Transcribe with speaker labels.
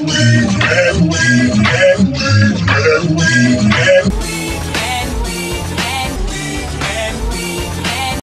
Speaker 1: leave, can't.